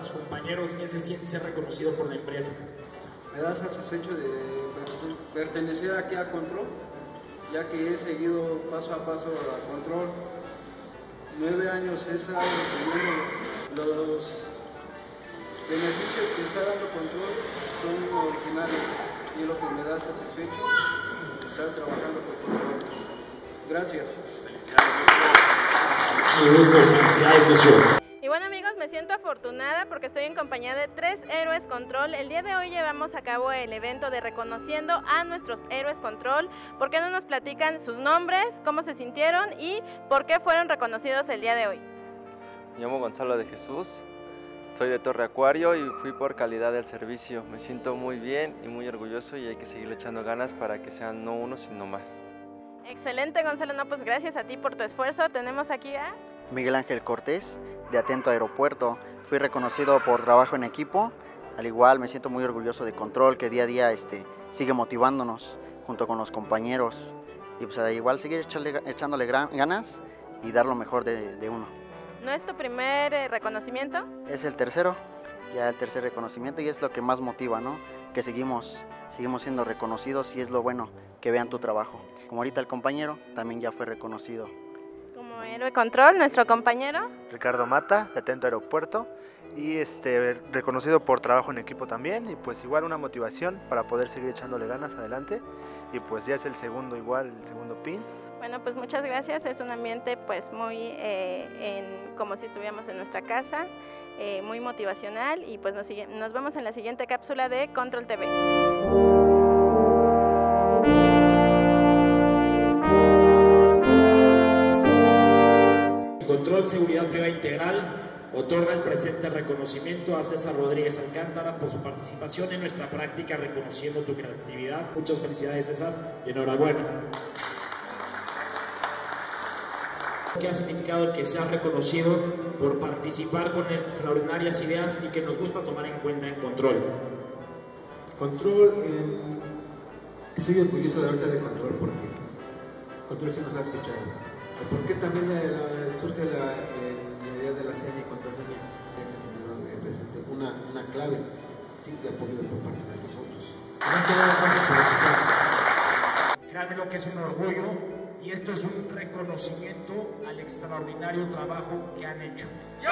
tus compañeros, ¿qué se siente ser reconocido por la empresa? Me da satisfecho de pertenecer aquí a Control, ya que he seguido paso a paso a Control. Nueve años he estado siguiendo los beneficios que está dando Control son originales y es lo que me da satisfecho estar trabajando con Control. Gracias. Y bueno amigos, me siento afortunada porque estoy en compañía de tres héroes control. El día de hoy llevamos a cabo el evento de reconociendo a nuestros héroes control. ¿Por qué no nos platican sus nombres, cómo se sintieron y por qué fueron reconocidos el día de hoy? Me llamo Gonzalo de Jesús, soy de Torre Acuario y fui por calidad del servicio. Me siento muy bien y muy orgulloso y hay que seguir echando ganas para que sean no uno sino más. Excelente Gonzalo, no pues gracias a ti por tu esfuerzo. Tenemos aquí a... Miguel Ángel Cortés, de Atento Aeropuerto. Fui reconocido por trabajo en equipo. Al igual me siento muy orgulloso de Control, que día a día este, sigue motivándonos junto con los compañeros. Y pues igual seguir echándole ganas y dar lo mejor de, uno. ¿No es tu primer eh, reconocimiento? Es el tercero, ya el tercer reconocimiento y es lo que más motiva, ¿no? Que seguimos, seguimos siendo reconocidos y es lo bueno que vean tu trabajo. Como ahorita el compañero también ya fue reconocido. Héroe control, nuestro compañero. Ricardo Mata, de Atento Aeropuerto, y este, reconocido por trabajo en equipo también, y pues igual una motivación para poder seguir echándole ganas adelante, y pues ya es el segundo igual, el segundo pin. Bueno, pues muchas gracias, es un ambiente pues muy eh, en, como si estuviéramos en nuestra casa, eh, muy motivacional, y pues nos, nos vemos en la siguiente cápsula de Control TV. Seguridad Privada Integral otorga el presente reconocimiento a César Rodríguez Alcántara por su participación en nuestra práctica reconociendo tu creatividad. Muchas felicidades César y enhorabuena. ¿Qué ha significado que sea reconocido por participar con extraordinarias ideas y que nos gusta tomar en cuenta en Control? Control, eh, soy orgulloso de hablar de Control porque Control se nos ha escuchado ¿Por qué también surge la, idea de la seña y contraseña? Que presente una, una clave ¿sí? de apoyo por parte de nosotros. Créanme lo que es un orgullo y esto es un reconocimiento al extraordinario trabajo que han hecho. ¡Yo